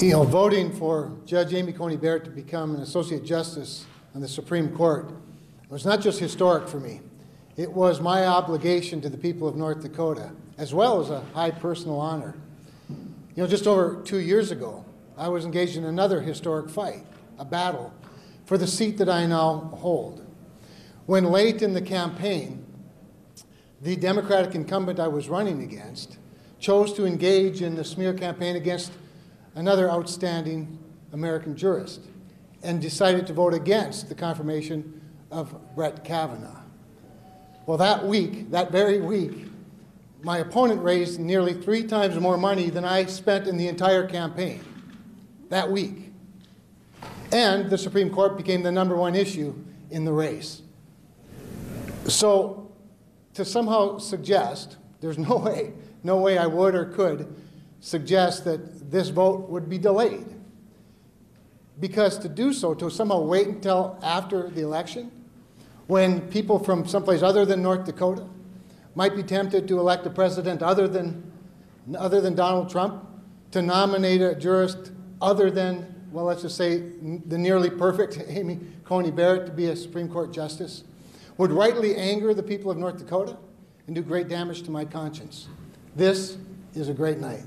You know, voting for Judge Amy Coney Barrett to become an Associate Justice on the Supreme Court was not just historic for me, it was my obligation to the people of North Dakota, as well as a high personal honor. You know, just over two years ago, I was engaged in another historic fight, a battle for the seat that I now hold. When late in the campaign, the Democratic incumbent I was running against chose to engage in the smear campaign against another outstanding American jurist and decided to vote against the confirmation of Brett Kavanaugh. Well, that week, that very week, my opponent raised nearly three times more money than I spent in the entire campaign that week. And the Supreme Court became the number one issue in the race. So to somehow suggest, there's no way, no way I would or could suggest that this vote would be delayed. Because to do so, to somehow wait until after the election, when people from someplace other than North Dakota might be tempted to elect a president other than, other than Donald Trump, to nominate a jurist other than, well, let's just say the nearly perfect Amy Coney Barrett to be a Supreme Court justice, would rightly anger the people of North Dakota and do great damage to my conscience. This is a great night.